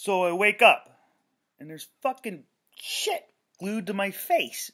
So I wake up and there's fucking shit glued to my face.